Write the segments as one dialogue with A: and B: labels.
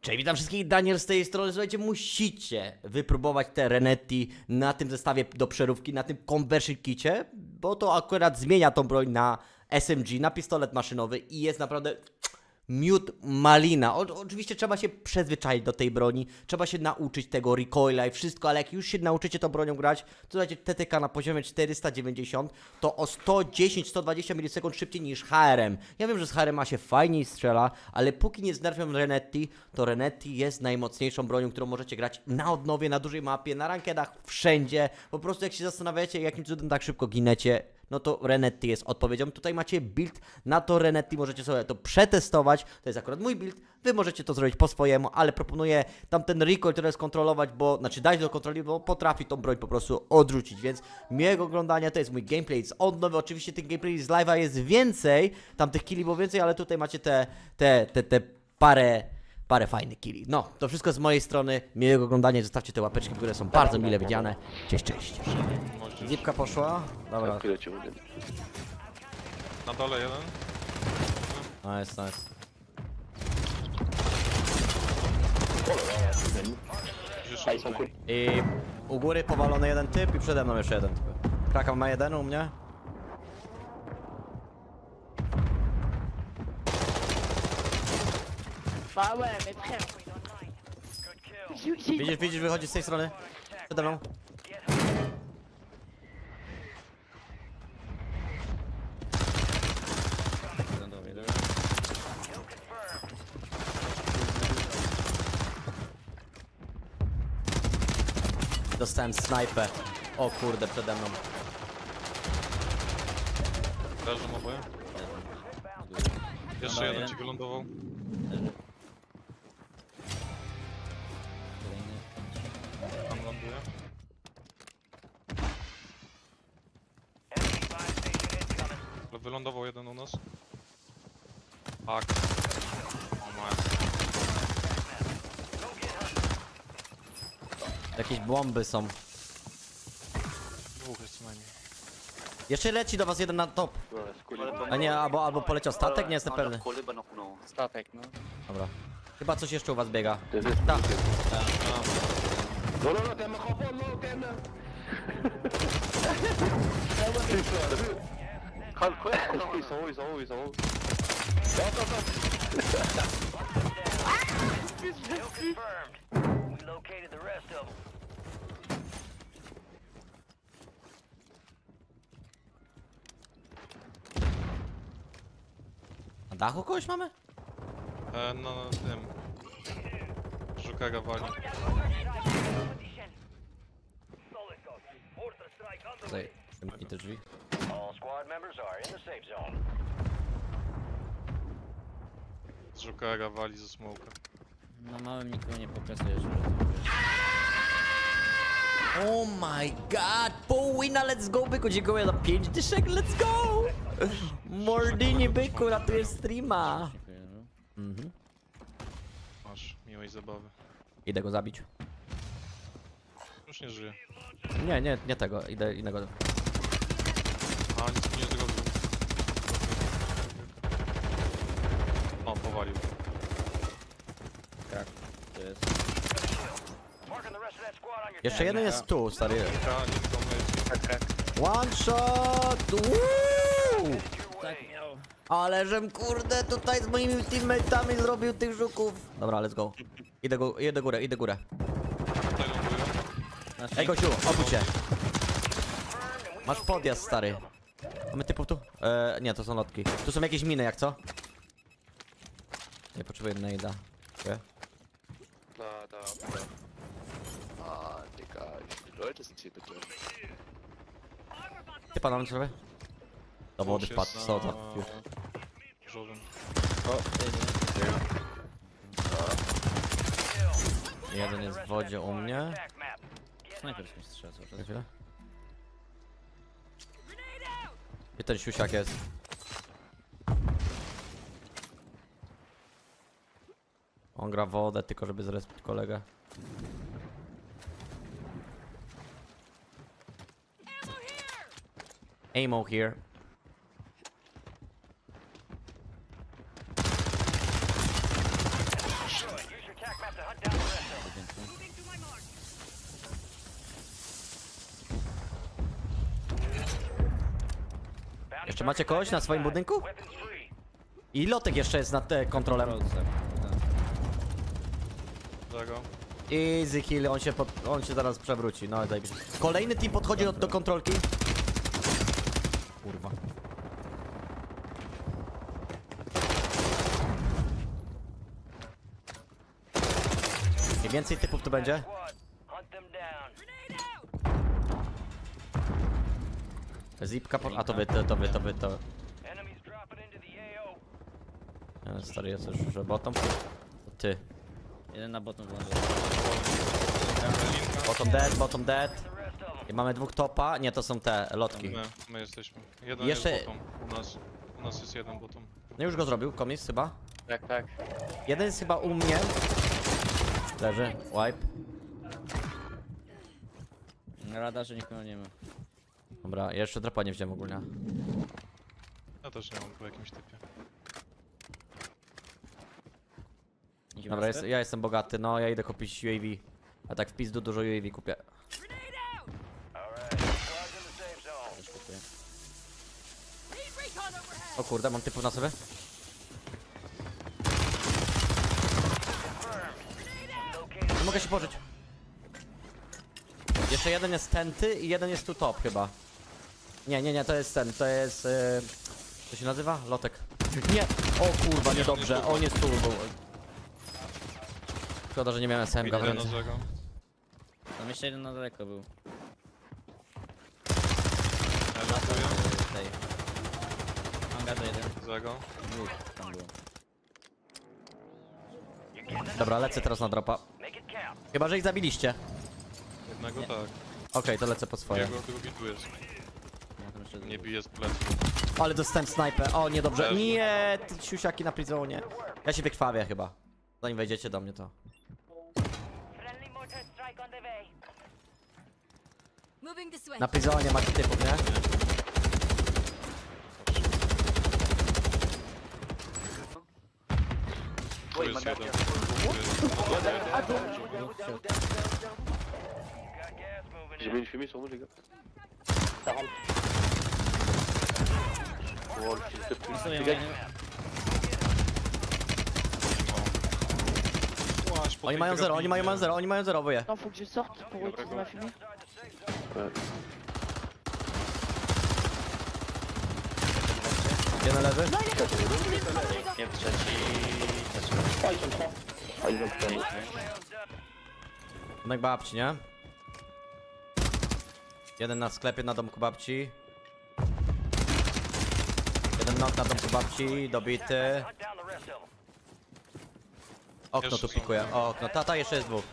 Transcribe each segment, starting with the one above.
A: Cześć, witam wszystkich, Daniel z tej strony. Słuchajcie, musicie wypróbować te Renetti na tym zestawie do przeróbki, na tym conversion kicie, bo to akurat zmienia tą broń na SMG, na pistolet maszynowy i jest naprawdę miód malina. O, oczywiście trzeba się przyzwyczaić do tej broni, trzeba się nauczyć tego recoila i wszystko, ale jak już się nauczycie tą bronią grać, to słuchajcie, TTK na poziomie 490 to o 110-120 milisekund szybciej niż HRM. Ja wiem, że z HRM się fajniej strzela, ale póki nie znerwią Renetti, to Renetti jest najmocniejszą bronią, którą możecie grać na odnowie, na dużej mapie, na rankedach, wszędzie. Po prostu jak się zastanawiacie, jakim cudem tak szybko ginecie, no to Renetti jest odpowiedzią. Tutaj macie build na to Renetti, możecie sobie to przetestować. To jest akurat mój build, wy możecie to zrobić po swojemu, ale proponuję tam ten recoil teraz kontrolować, bo, znaczy dać do kontroli, bo potrafi tą broń po prostu odrzucić, więc miłego oglądania, to jest mój gameplay z odnowy, oczywiście tych gameplay z live'a jest więcej, tam tych killi było więcej, ale tutaj macie te, te, te, te parę parę fajnych killi. No, to wszystko z mojej strony. Miłego oglądania. Zostawcie te łapeczki, które są bardzo mile widziane. Cześć, cześć. Zipka poszła. Dobra.
B: Na dole jeden.
A: Nice, nice. I u góry powalony jeden typ i przede mną jeszcze jeden typ. Krakow ma jeden u mnie.
C: J'ai- j'ai-
A: Widzisz, widzisz, wychodzi z tej strony. Przede mną. Dostałem snajpę. O kurde, przede mną.
B: Leżą oboje. Jeszcze jeden ci wylądował. Wylądował jeden u nas. Tak. O ma.
A: Jakieś bomby są.
B: Dwóch jest co najmniej.
A: Jeszcze leci do was jeden na top. A nie, albo, albo poleciał statek, nie jestem pewny.
C: Statek, no.
A: Dobra. Chyba coś jeszcze u was biega. Tak.
D: No, no, no, ten ma chopon, no, ten... Ils sont où, ils sont où, ils sont où Attends, attends,
E: We located the rest of them.
A: Na dachu kogoś mamy?
B: E, no, na tym. Żukaga wali.
A: Tutaj, zamknij te drzwi.
E: All squad members are in the safe zone.
B: Z Żukaga wali ze smoka.
F: Na małym nikogo nie pokazujesz, że
A: Oh my god, pół wina, let's go, byku, dziękuję za 5 dyszek, let's go! Mordini, byku, ratuje streama.
F: dziękuję, no.
A: Mhm.
B: Masz miłej zabawy.
A: Idę go zabić.
B: Już nie żyje.
A: Nie, nie, nie tego, idę innego.
B: A, nic mi nie zrobił. O, powalił.
F: Tak, to jest.
A: Jeszcze jeden jest tu, stary.
B: Nie tylko
A: One shot! Woo!
F: Tak miał.
A: Ale żem kurde tutaj z moimi teammateami zrobił tych żuków. Dobra, let's go. Idę, idę górę, idę górę. Ej, gościu, obudź się. Masz podjazd, stary. Mamy typów tu? E, nie, to są lotki. Tu są jakieś miny, jak co? Nie potrzebuję nade'a. Dziękuję.
D: Da, da. Ah, Digga, wie viele Leute sind hier bitte?
A: Typa nam sobie? Do wody wpadł, co
B: na
A: za...
B: Żowym.
A: Jeden jest w wodzie u mnie.
F: snajper mi strzela cały czas.
A: Gdzie ten siusiak jest? On gra wodę, tylko żeby zrespić kolegę. Ammo here.
E: attack map to hunt down the rest of them.
F: Dzięki.
A: Jeszcze macie kogoś na swoim budynku? I lotek jeszcze jest nad e, kontrolem.
F: Roadster. Tak.
B: Zego.
A: Easy kill, on się, pod, on się zaraz przewróci, no zajebiście. Kolejny team podchodzi do, do kontrolki. Kurwa. Im więcej typów tu będzie. Zipka, po... a to wy, to, to wy, to wy, to... Ja, Stary, jest już robotą. To ty.
F: Jeden na bottom wląduje.
A: Bottom dead, bottom dead. I mamy dwóch topa. Nie, to są te lotki.
B: My, my jesteśmy. Jeden
A: Jeszcze-
B: jest bottom. U nas, u nas jest jeden bottom.
A: No już go zrobił, komis chyba.
D: Tak, tak.
A: Jeden jest chyba u mnie. Leży, wipe.
F: Na radarze nikogo nie ma.
A: Dobra, ja jeszcze dropa nie wziąłem ogólnie.
B: Ja też nie mam po jakimś typie.
F: Idziemy
A: Dobra, jest, ja jestem bogaty, no ja idę kupić UAV. A tak w pizdu dużo UAV kupię.
F: Też kupuję.
A: O kurde, mam typów na sobie? Nie mogę się pożyć. Jeszcze jeden jest tenty i jeden jest tu top chyba. Nie, nie, nie, to jest ten, to jest... Yy... Co się nazywa? Lotek. Nie! O kurwa, niedobrze, on jest tu był. Szkoda, że nie miałem SMG w ręce.
F: Tam jeszcze jeden na daleko był.
B: Ja ląduję.
F: Tej. Hangarze jeden.
B: Zego.
F: Dwóch tam było.
A: Dobra, lecę teraz na dropa. Chyba, że ich zabiliście.
B: Jednego tak.
A: Okej, to lecę po swoje.
B: Drugiego drugi tu jest.
F: Jeszcze
B: Nie bije z pleców.
A: Ale dostałem snajpę. O, niedobrze.
B: Też.
A: Nie, ty siusiaki na prizonie. Ja się wykrwawię chyba. Zanim wejdziecie do mnie to.
C: Moving this way.
A: Na prizonie macie typów, nie?
B: Tu jest jeden.
D: J'ai mis une fumée sur nous, les gars. Le fils de pute.
F: Pasują,
D: Les gars,
F: nie?
B: Łaź po
A: Oni
B: tej
A: mają zero, oni mają,
B: drabinie.
A: mają zero, oni mają zero, oboje.
G: Non, faut que je sorte pour utiliser ma fumée.
A: Jeden lewy. Domek babci, nie? Jeden na sklepie na domku babci. Nok na domku babci, dobity. Okno tu pikuje. Okno. Tata, jeszcze jest dwóch.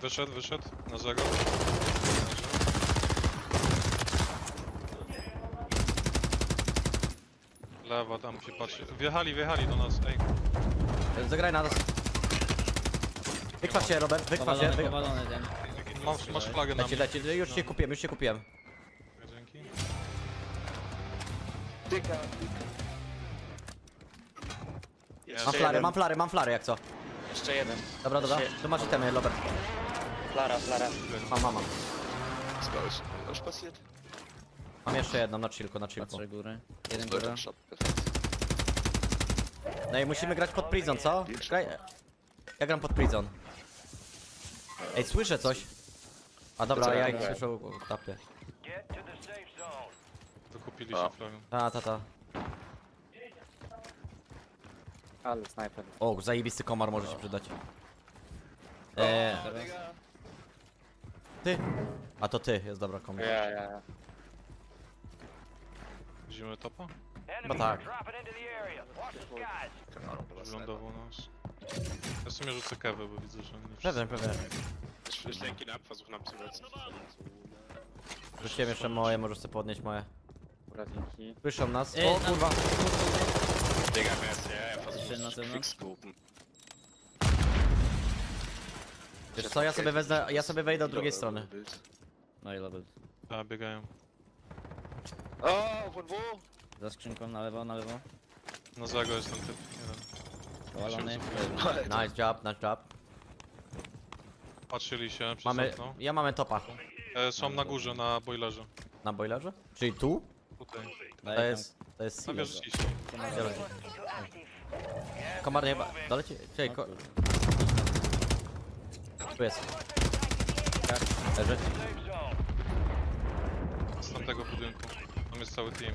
B: Wyszedł, wyszedł. Na Zego. Lewa, tam się patrzy. Wjechali, wjechali do nas, ej.
A: Zagraj na nas. Wykrwaw się, Robert, wykrwaw się.
F: Powalony,
A: Wy...
F: powalony ten.
B: Masz, masz flagę na
A: Leci,
B: mnie.
A: leci, już się kupiłem, już się kupiłem. Mam flary, mam flary, mam flary, jak co.
H: Jeszcze jeden.
A: Dobra, dobra.
H: Jeszcze-
A: Tu masz itemy, Robert.
H: Flara, flara.
A: Mam, mam, mam.
D: Passe yet.
A: Mam jeszcze jedną na chillku, na chillku.
F: Patrzę góry. Jeden góra.
A: No i musimy grać pod prison, co? Graj... Ja gram pod prison. Ej, słyszę coś. A dobra, ja ich słyszę u u tapie.
E: Get to the safe zone.
B: Wykupiliście
D: A.
B: flagę.
A: Ta, ta, ta.
H: Ale snajper.
A: O, zajebisty komar może się przydać. Eee, ty. A to ty, jest dobra komar.
H: Ja, ja, ja.
B: Widzimy topa?
E: Enemies
A: tak.
B: Wylądował nas. Ja w sumie rzucę kewę, bo widzę, że nie wszyscy.
A: Pewnie, pewnie.
D: Ich lenke ihn ab, versuche ihn abzusetzen.
A: Rzuciłem jeszcze moje, możesz sobie podnieść moje.
H: Dobra, dzięki.
A: Słyszą nas.
F: Ej,
A: O
F: tam-
A: kurwa.
D: Digga, wer ist der? Er versucht
F: na
D: quickscopen.
A: Wiesz co, ja sobie wezmę, ja sobie wejdę od drugiej strony.
F: No i level.
B: A, biegają.
D: Oh, von wo?
F: Za skrzynką na lewo, na lewo.
B: Na Zago jest ten typ.
F: Powalony.
A: Nice job, nice job.
B: Patrzyli się przez
A: Mamy,
B: okno.
A: ja mamy topa.
B: E, są na górze, na boilerze.
A: Na boilerze? Czyli tu?
B: Tutaj.
A: To jest, to jest
B: Na
A: silo.
B: wieży ciśnie.
A: Komar nie chyba, doleci, czekaj, ko... Tu jest. Leży.
B: Z tamtego budynku. Tam jest cały team.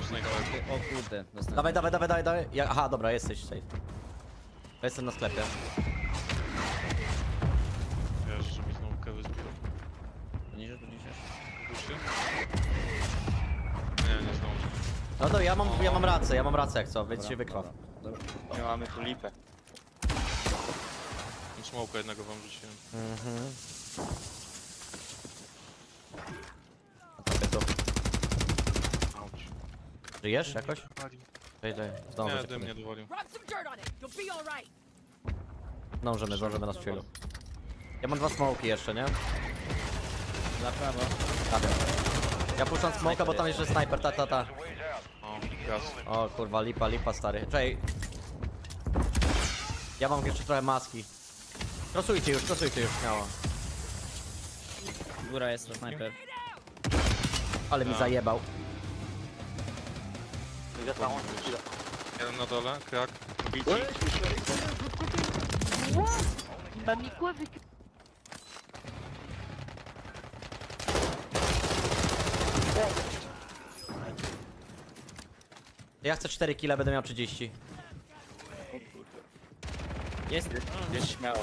B: Już najdaleko.
F: O kurde, dostałem.
A: Dawaj, dawaj, dawaj, dawaj, dawaj. Ja, aha, dobra, jesteś safe. Ja jestem na sklepie. No to ja mam, ja mam rację, ja mam rację jak co, więc się
F: dobra.
H: Nie mamy tu lipę.
B: Smoka jednego wam rzuciłem.
A: Mhm. Żyjesz jakoś? Czekaj, czekaj, zdążę
B: Nie,
A: cię
B: dym nie dowolił.
C: Rub some dirt on it. You'll be alright.
A: Zdążymy, zdążymy na chwilę. Ja mam dwa smoki jeszcze, nie?
F: Na prawo.
A: Ja puszczam smoka, bo tam jeszcze snajper, ta, ta, ta.
B: O, gaz.
A: O kurwa, lipa, lipa stary. Czekaj. Ja mam jeszcze trochę maski. Krosujcie już, krosujcie już, śmiało.
F: Góra jest to sniper.
A: Ale mi zajebał.
B: Jeden na dole, krak.
G: Bah mis
A: Ja chcę 4 kile, będę miał 30.
F: Jest.
H: Jest śmiało.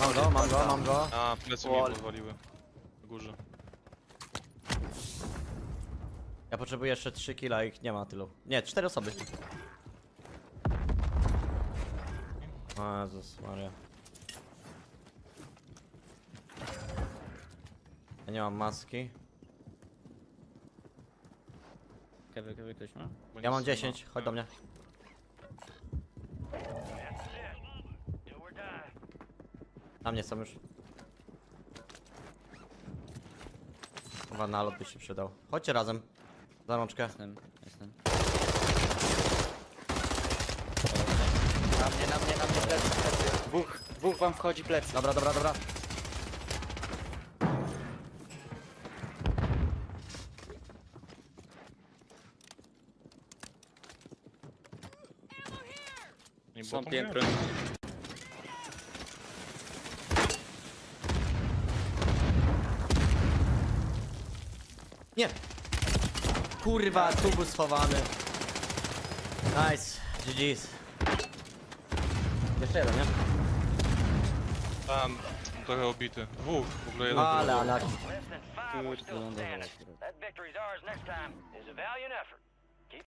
A: Mam go, mam go, mam go.
B: A, plecy mi pozwoliły. W górze.
A: Ja potrzebuję jeszcze 3 kila, ich nie ma tylu. Nie, 4 osoby. O Jezus Maria. Ja nie mam maski.
F: Kewy, kewy ktoś ma?
B: Bo
A: Ja mam
B: nic nie ma.
A: 10, chodź do mnie.
E: Do or die.
A: Na mnie są już. Chyba nalot by się przydał. Chodźcie razem. Za rączkę.
F: Jestem, jestem.
H: Na mnie, na mnie, na mnie plecy, plecy. Dwóch, dwóch wam wchodzi plecy.
A: Dobra, dobra, dobra.
H: Są
B: bottom
H: piętro.
B: nie?
A: Nie! Kurwa, tu był schowany. Nice. GG's. Jeszcze jeden, nie?
B: Tam, trochę obity. Dwóch, w ogóle jeden.
A: Ale, ale.
F: Kurde,
E: standing.